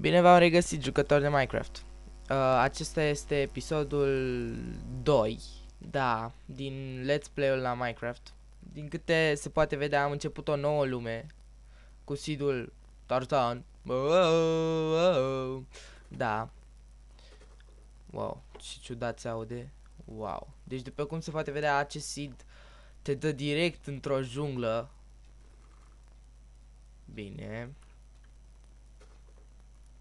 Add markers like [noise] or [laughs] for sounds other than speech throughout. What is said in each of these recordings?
Bine v-am regăsit, jucători de Minecraft. Uh, acesta este episodul 2, da, din Let's Play-ul la Minecraft. Din câte se poate vedea, am început o nouă lume cu sidul Tartan. Da. Wow, ce ciudat se aude. Wow. Deci după cum se poate vedea, acest sid te dă direct într-o junglă. Bine.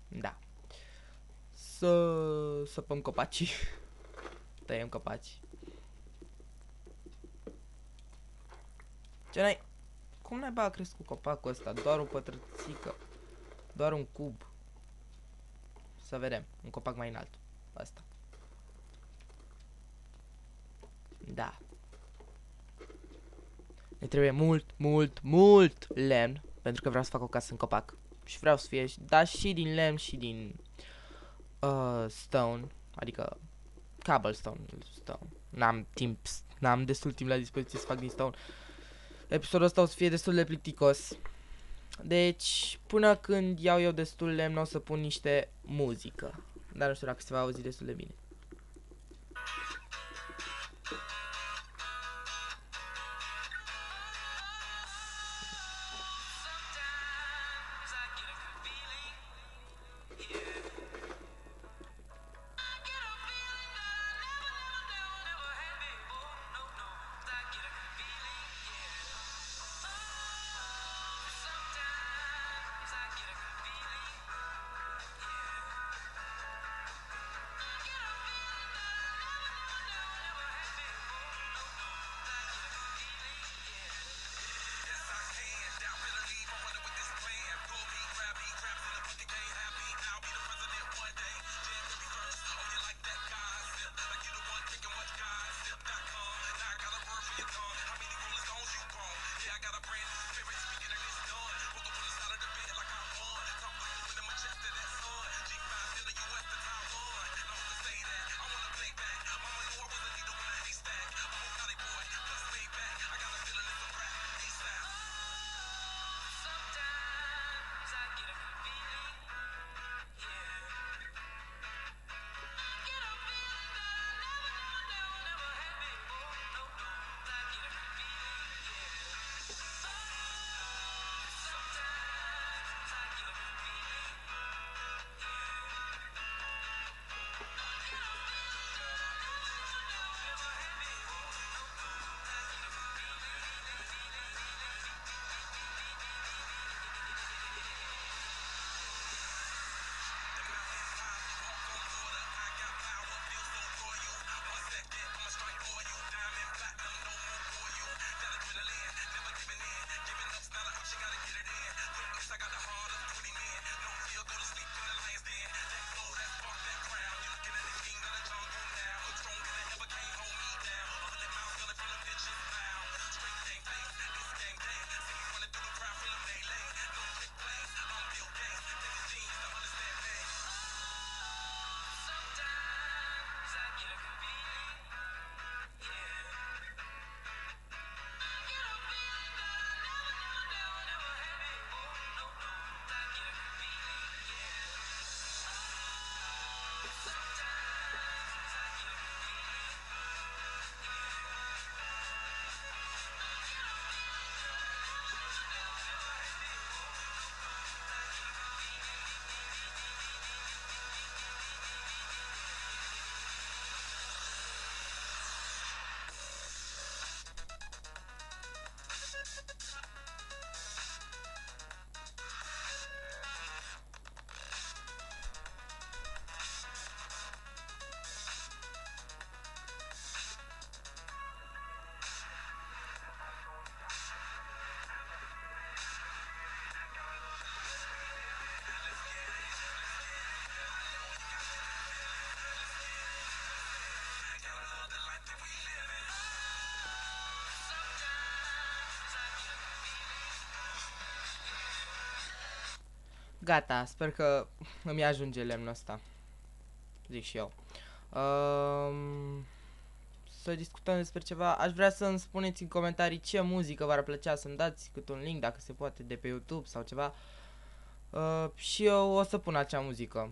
Da. Să săpăm copacii. [laughs] Tăiem copaci. Ce n-ai? Cum n-ai a crescut copacul ăsta? Doar o pătrățică. Doar un cub. Să vedem. Un copac mai înalt. Asta. Da. Ne trebuie mult, mult, mult lemn. Pentru că vreau să fac o casă în copac. Și vreau să fie, da, și din lemn și din uh, stone. Adică cobblestone. Stone. N-am timp, n-am destul timp la dispoziție să fac din stone. Episodul ăsta o să fie destul de plicticos. Deci, până când iau eu destul lemn, o să pun niște muzică. Dar nu știu dacă se va auzi destul de bine. Gata, sper că îmi ajunge lemnul ăsta. Zic și eu. Um, să discutăm despre ceva. Aș vrea să îmi spuneți în comentarii ce muzică v-ar plăcea să-mi dați cât un link, dacă se poate, de pe YouTube sau ceva. Uh, și eu o să pun acea muzică.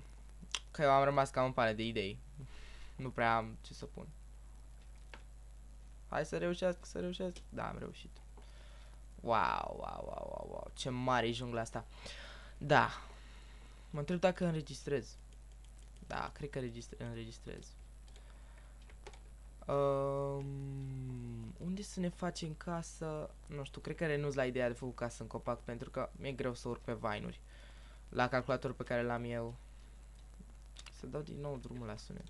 Că eu am rămas cam în pane de idei. Nu prea am ce să pun. Hai să reușesc, să reușesc. Da, am reușit. Wow, wow, wow, wow, wow. Ce mare e jungla asta. Da. Mă întreb dacă înregistrez. Da, cred că înregistrez. Um, unde să ne facem casă? Nu știu, cred că renunț la ideea de făcut casă în copac pentru că mi-e greu să urc pe vainuri. La calculatorul pe care l-am eu. Să dau din nou drumul la sunet.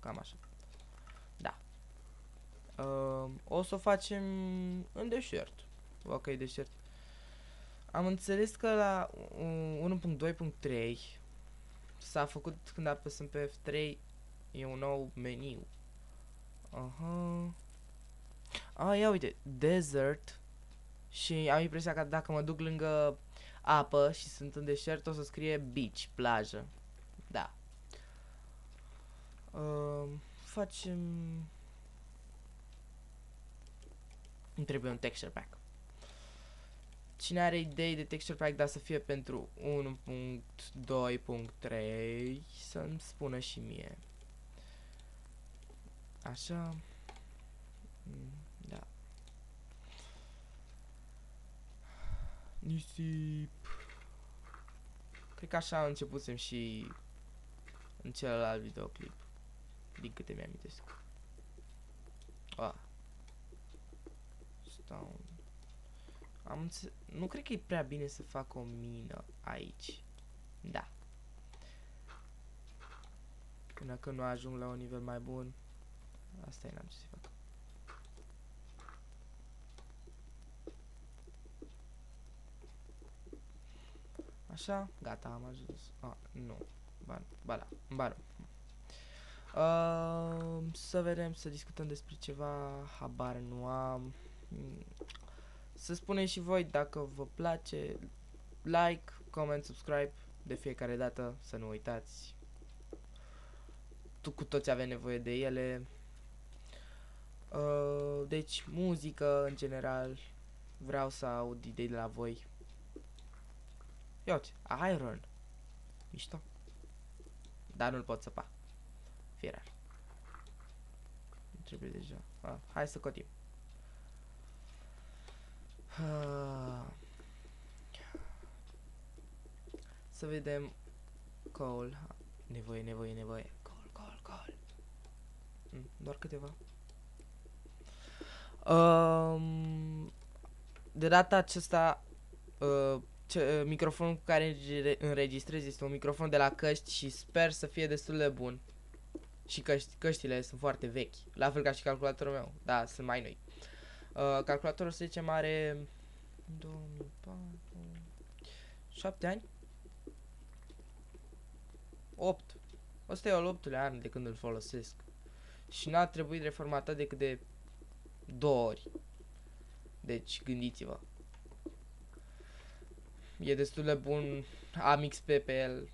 Cam așa. Da. Uh, o să o facem în deșert. Ok, deșert. Am înțeles că la 1.2.3 s-a făcut când apăsăm pe F3 e un nou meniu. Aha. Ah, ia uite, desert. Și am impresia că dacă mă duc lângă apă și sunt în deșert, o să scrie beach, plajă. Da. Uh, facem... Îmi trebuie un texture pack. Cine are idei de texture pack, dar să fie pentru 1.2.3, să-mi spună și mie. Așa. Mm, da. Nisip. Cred că așa începusem și în celălalt videoclip. Din câte mi-amintesc. Ah. Stone. Am înțe nu cred că e prea bine să fac o mină aici. Da. Până când nu ajung la un nivel mai bun. Asta e, n-am ce să fac. Așa, gata, am ajuns. Ah, nu. Ba, ba da, ba nu. Uh, să vedem, să discutăm despre ceva, habar nu am. Să spuneți și voi dacă vă place, like, comment, subscribe de fiecare dată, să nu uitați. Tu cu toți avem nevoie de ele. Uh, deci, muzică în general. Vreau să aud idei de la voi. Ia uite, Iron. Mișto. Dar nu-l pot săpa. Fierar. Nu trebuie deja. Ah, hai să cotim. Ah. Să vedem. Coal. Nevoie, nevoie, nevoie. Coal, coal, coal. Mm, doar câteva. Um, de data aceasta, uh, ce, uh, microfonul cu care înregistrez este un microfon de la căști și sper să fie destul de bun. Și căști, căștile sunt foarte vechi, la fel ca și calculatorul meu, da, sunt mai noi. Uh, calculatorul, să zicem, are 2004, 7 ani? 8. Asta e al 8 an de când îl folosesc. Și n-a trebuit reformatat decât de două ori. Deci, gândiți-vă. E destul de bun, am XP pe el,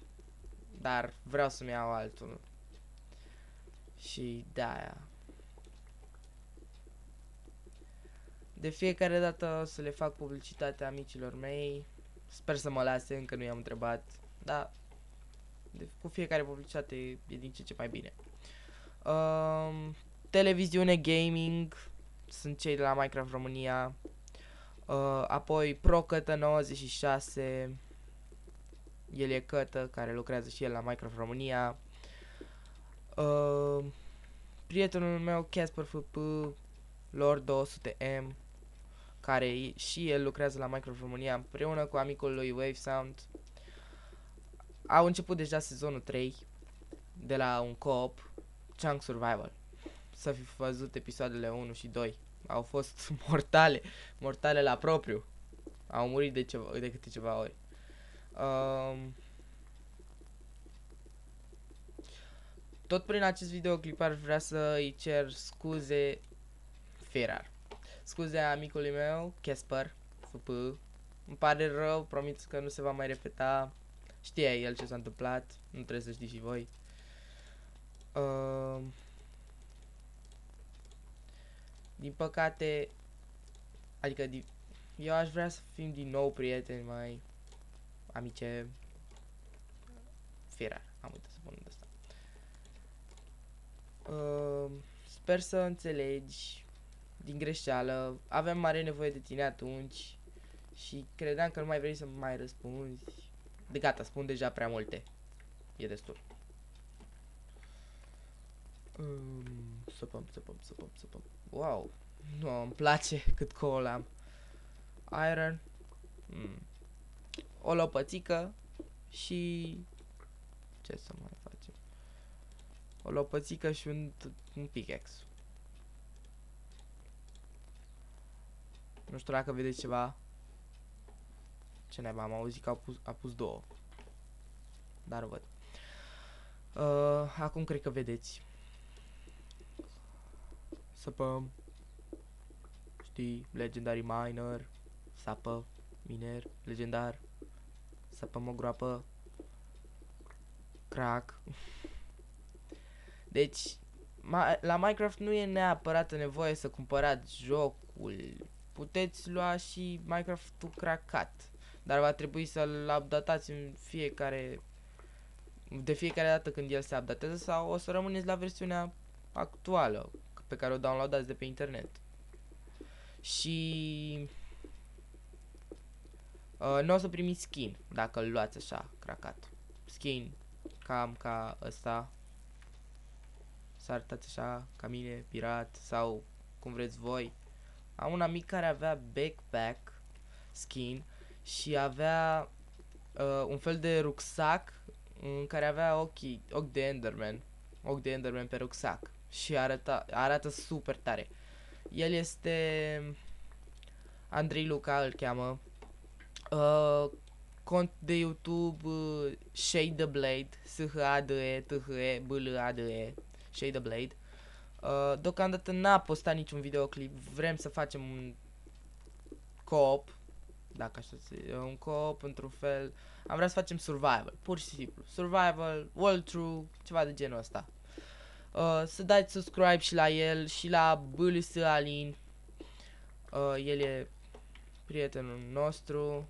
dar vreau să-mi iau altul. Și de-aia. De fiecare dată o să le fac publicitatea amicilor mei. Sper să mă lase, încă nu i-am întrebat. Dar de, cu fiecare publicitate e din ce ce mai bine. Um, televiziune, gaming, sunt cei de la Minecraft România. Uh, apoi ProCătă 96, el e Cătă, care lucrează și el la Minecraft România. Uh, prietenul meu Casper FP, Lord 200M, care și el lucrează la Minecraft România împreună cu amicul lui Wave Sound. Au început deja sezonul 3 de la un co-op, Chunk Survival să fi văzut episoadele 1 și 2. Au fost [laughs] mortale, mortale la propriu. Au murit de, ceva, de câte ceva ori. Um, tot prin acest videoclip ar vrea să îi cer scuze Ferar. Scuze amicului meu, Casper, FP. Îmi pare rău, promit că nu se va mai repeta. Știa el ce s-a întâmplat, nu trebuie să știți și voi. Uh, din păcate, adică eu aș vrea să fim din nou prieteni mai, amice Firar, am uitat să pun de asta. Uh, sper să înțelegi din greșeală. Aveam mare nevoie de tine atunci și credeam că nu mai vrei să mai răspunzi. De gata, spun deja prea multe. E destul. Um, săpăm, săpăm, săpăm, săpăm. Wow. Nu, îmi place [laughs] cât col am. Iron. Mm. O lopățică și... Ce să mai facem? O lopățică și un, un pickaxe. Nu știu dacă vedeți ceva. Ce naiba, am auzit că a pus, a pus două. Dar văd. Uh, acum cred că vedeți. Săpăm. Știi, Legendary Miner. Sapă. Miner. Legendar. Săpăm o groapă. Crack. Deci, ma la Minecraft nu e neapărat nevoie să cumpărați jocul. Puteți lua și Minecraft-ul crackat. Dar va trebui să-l updatați în fiecare de fiecare dată când el se updatează sau o să rămâneți la versiunea actuală pe care o downloadați de pe internet. Și uh, nu o să primiți skin dacă îl luați așa, cracat. Skin cam ca ăsta. Să arătați așa, ca mine, pirat sau cum vreți voi. Am un amic care avea backpack skin și avea uh, un fel de rucsac în care avea ochii, ochi de Enderman, ochi de Enderman pe rucsac și arăta, arată super tare. El este Andrei Luca îl cheamă. Uh, cont de YouTube uh, Shade the Blade, S H A D E T H E B L A D E, Shade the Blade. Uh, deocamdată n-a postat niciun videoclip, vrem să facem un co-op, dacă așa se un co-op într-un fel. Am vrea să facem survival, pur și simplu. Survival, world true, ceva de genul ăsta. Uh, să dați subscribe și la el și la BLS Alin. Uh, el e prietenul nostru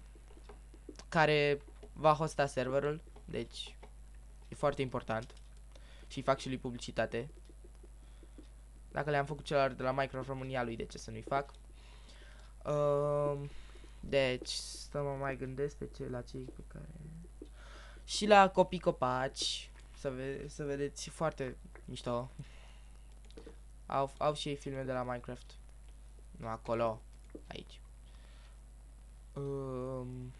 care va hosta serverul, deci e foarte important. Și fac și lui publicitate. Dacă le-am făcut celor de la Minecraft România lui, de ce să nu-i fac? Uh, deci, să mă mai gândesc pe ce, la cei pe care... Și la copii copaci, să, ve să vedeți foarte mișto. Au, au și ei filme de la Minecraft. Nu acolo, aici. Um,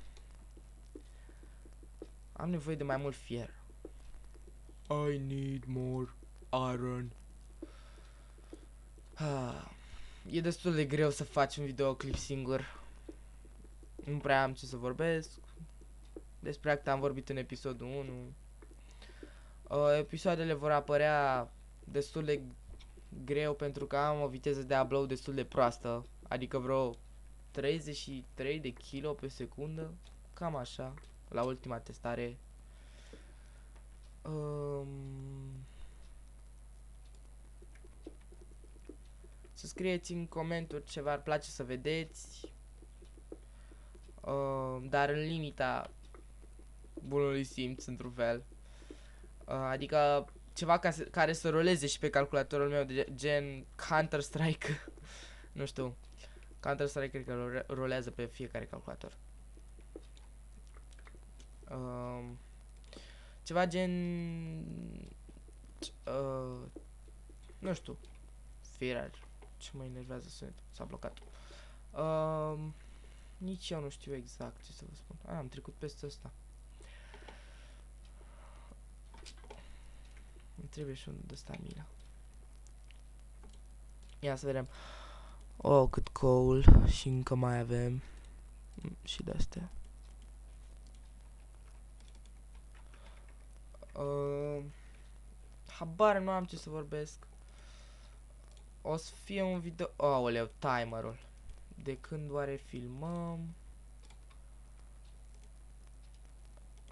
am nevoie de mai mult fier. I need more iron. Ah, e destul de greu să faci un videoclip singur. Nu prea am ce să vorbesc. Despre asta am vorbit în episodul 1. Uh, episoadele vor apărea destul de greu pentru că am o viteză de upload destul de proastă. Adică vreo 33 de kilo pe secundă. Cam așa. La ultima testare. Um, să scrieți în comentarii ce v-ar place să vedeți. Uh, dar în limita bunului simț, într-un fel. Uh, adică ceva ca care să roleze și pe calculatorul meu, de gen Counter-Strike. [laughs] nu știu. Counter-Strike cred că rolează pe fiecare calculator. Uh, ceva gen... Uh, nu știu. Firar. Ce mă enervează să s-a blocat. Uh, nici eu nu știu exact ce să vă spun. A, am trecut peste asta. Îmi trebuie și un de stamina. Ia să vedem. Oh, cât coal și încă mai avem mm, și de astea. Uh, habar nu am ce să vorbesc. O să fie un video... Aoleu, timerul. De când oare filmăm?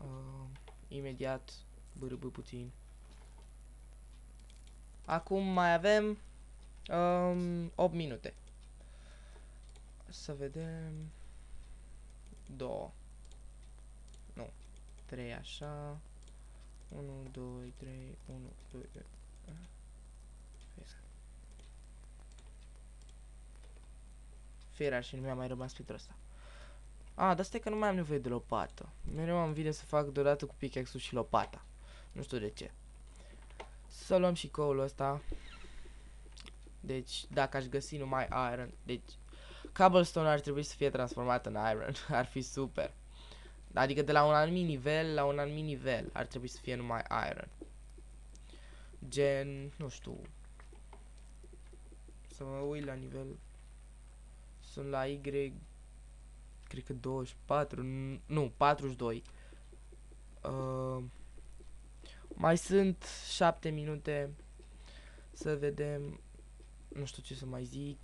Uh, imediat bârbă puțin. Acum mai avem um, 8 minute. Să vedem. 2. Nu. 3 așa. 1, 2, 3, 1, 2, 3. Fiera și nu mi-a mai rămas pentru asta. A, dar stai că nu mai am nevoie de lopată. Mereu am vine să fac deodată cu pickaxe-ul și lopata. Nu știu de ce. Să luăm și coul ăsta. Deci, dacă aș găsi numai iron, deci cobblestone ar trebui să fie transformat în iron. [laughs] ar fi super. Adică de la un anumit nivel la un anumit nivel ar trebui să fie numai iron. Gen, nu știu. Să mă uit la nivel. Sunt la Y. Cred că 24. Nu, 42. Uh, mai sunt 7 minute. Să vedem. Nu știu ce să mai zic.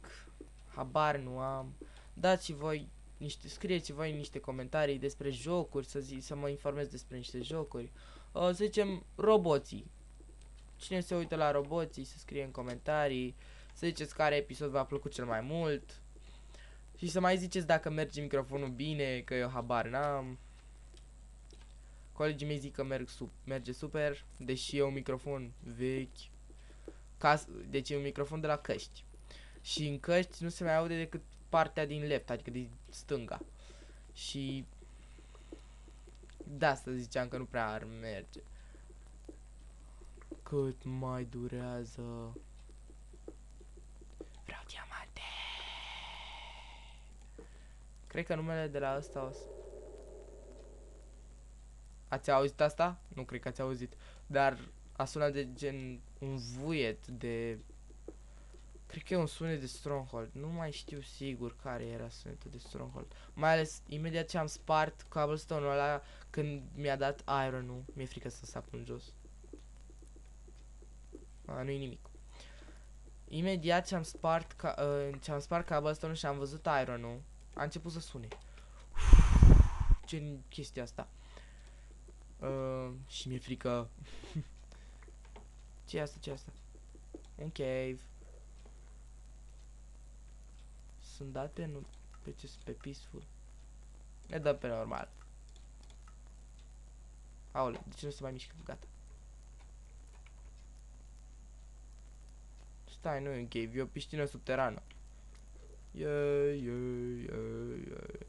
Habar nu am. Dați voi niște, scrieți voi niște comentarii despre jocuri, să, zi, să mă informez despre niște jocuri. Uh, să zicem, roboții. Cine se uită la roboții, să scrie în comentarii. Să ziceți care episod v-a plăcut cel mai mult. Și să mai ziceți dacă merge microfonul bine, că eu habar n-am. Colegii mei zic că merg sub, merge super, deși e un microfon vechi. Ca, deci e un microfon de la căști. Și în căști nu se mai aude decât partea din left, adică din stânga. Și de asta ziceam că nu prea ar merge. Cât mai durează. Vreau diamante. Cred că numele de la ăsta o să... Ați auzit asta? Nu cred că ați auzit. Dar a sunat de gen un vuiet de Cred că e un sunet de Stronghold. Nu mai știu sigur care era sunetul de Stronghold. Mai ales imediat ce am spart cobblestone-ul ăla când mi-a dat iron-ul. Mi-e frică să sap în jos. A, nu-i nimic. Imediat ce am spart, ca, uh, ce am spart cobblestone și am văzut iron-ul, a început să sune. Ce chestia asta. Uh, și mi-e frică. [laughs] ce e asta? ce e asta? Un cave sunt date, nu pe ce pe peaceful. Ne dăm pe normal. Aole, de ce nu se mai mișcă? Gata. Stai, nu e un cave, e o piscină subterană. Yay, yay, yay, yay.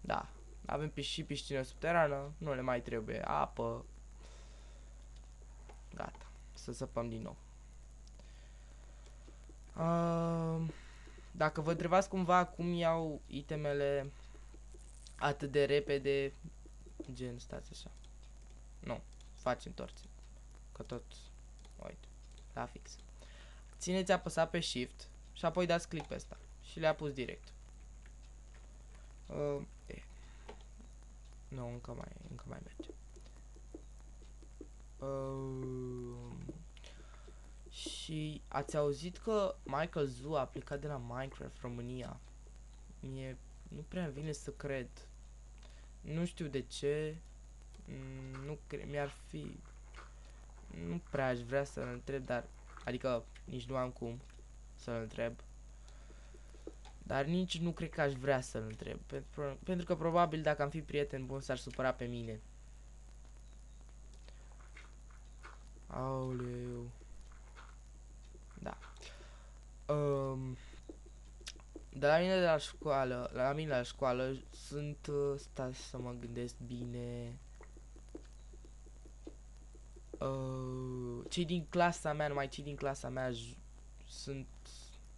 Da, avem și piscină subterană, nu le mai trebuie apă. Gata, să săpăm din nou. Uh, dacă vă întrebați cumva cum iau itemele atât de repede, gen, stați așa. Nu, faci întorți. Că tot, uite, la fix. Țineți apăsat pe Shift și apoi dați click pe asta. Și le-a pus direct. Uh, e. Nu, încă mai, încă mai merge. Uh, și ați auzit că Michael Zu a plecat de la Minecraft România. Mie nu prea vine să cred. Nu știu de ce. Mm, nu cred, mi-ar fi... Nu prea aș vrea să-l întreb, dar... Adică nici nu am cum să-l întreb. Dar nici nu cred că aș vrea să-l întreb. Pentru, pentru că probabil dacă am fi prieten bun s-ar supăra pe mine. Aoleu. Da. Um, de la mine de la școală, la mine la școală sunt, uh, stai să mă gândesc bine, uh, cei din clasa mea, numai cei din clasa mea sunt,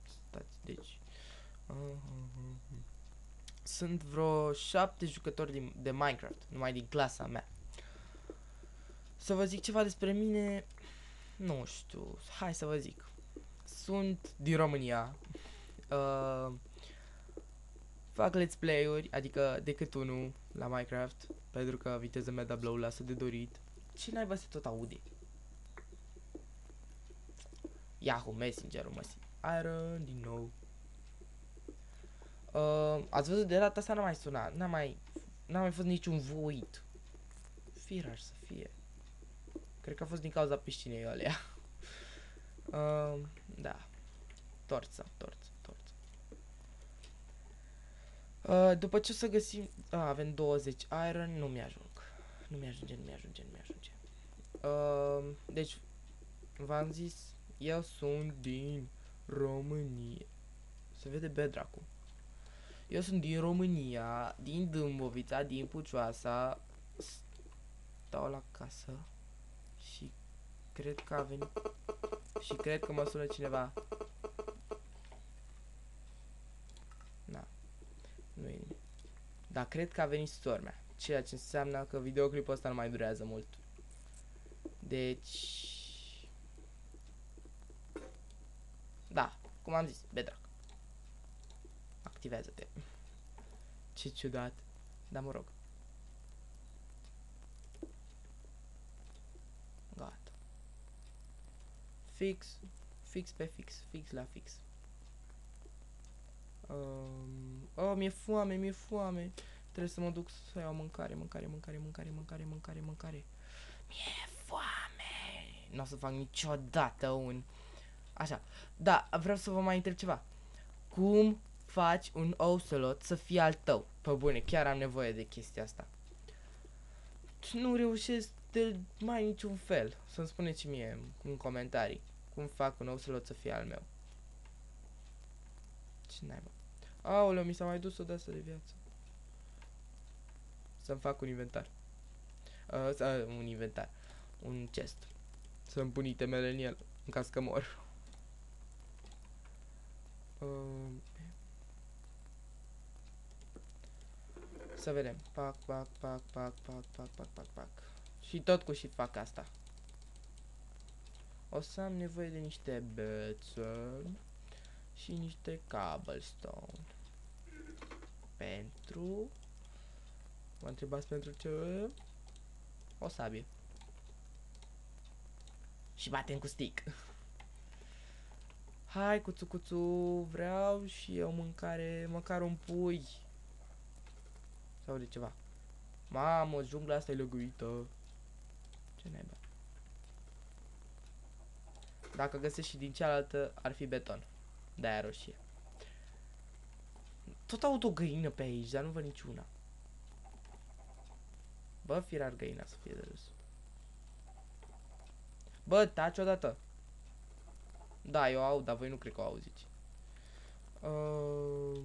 stați, deci, uh, uh, uh, sunt vreo șapte jucători din, de Minecraft, numai din clasa mea. Să vă zic ceva despre mine, nu știu, hai să vă zic sunt din România. Uh, fac let's play-uri, adică decât unul la Minecraft, pentru că viteza mea de blow lasă de dorit. Ce naiba se tot aude? Yahoo Messenger-ul, mă Iron din nou. Uh, ați văzut de data asta n-a mai sunat, n-a mai, n-a mai fost niciun void. Firar să fie. Cred că a fost din cauza piscinei alea. Uh, [laughs] da. Torță, torță, torță. Uh, după ce o să găsim... Uh, avem 20 iron, nu mi-ajung. Nu mi-ajunge, nu mi-ajunge, nu mi-ajunge. Uh, deci, v-am zis, eu sunt din România. Se vede bedracu. Eu sunt din România, din Dâmbovița, din Pucioasa. Stau la casă și cred că a venit și cred că mă sună cineva. Na, nu e nimic. Dar cred că a venit stormea, ceea ce înseamnă că videoclipul ăsta nu mai durează mult. Deci... Da, cum am zis, Bedrac. Activează-te. Ce ciudat. Dar mă rog. Gata. Fix. Fix pe fix. Fix la fix. Um, oh, mi-e foame, mi-e foame. Trebuie să mă duc să iau mâncare, mâncare, mâncare, mâncare, mâncare, mâncare, mâncare. Mi-e foame. Nu o să fac niciodată un... Așa. Da, vreau să vă mai întreb ceva. Cum faci un ocelot să fie al tău? Pe bune, chiar am nevoie de chestia asta. Nu reușesc de mai niciun fel. Să-mi spuneți mie în comentarii cum fac un ocelot să fie al meu. Ce naiba? Aoleu, mi s-a mai dus o de de viață. Să-mi fac un inventar. Uh, uh, un inventar. Un chest. Să-mi pun itemele în el, în caz că mor. Uh, să vedem. Pac, pac, pac, pac, pac, pac, pac, pac, pac. Și tot cu și fac asta. O să am nevoie de niște bețe și niște cobblestone. Pentru... Mă întrebați pentru ce? O sabie. Și batem cu stick. [laughs] Hai, cuțu, cuțu, vreau și eu mâncare, măcar un pui. Sau de ceva. Mamă, jungla asta e lăguită. Ce naiba. Dacă găsesc și din cealaltă, ar fi beton. De-aia roșie. Tot aud o găină pe aici, dar nu văd niciuna. Bă, firar găina să fie de râs. Bă, taci odată. Da, eu aud, dar voi nu cred că o auziți. Uh,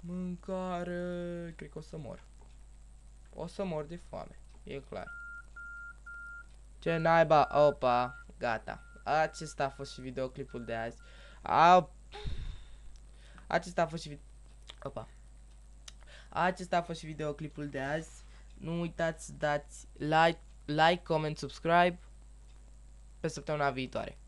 mâncare... Cred că o să mor. O să mor de foame. E clar. Ce naiba? Opa, gata. Acesta a fost și videoclipul de azi. A... Acesta a fost și Opa. Acesta a fost și videoclipul de azi. Nu uitați să dați like, like, comment, subscribe pe săptămâna viitoare.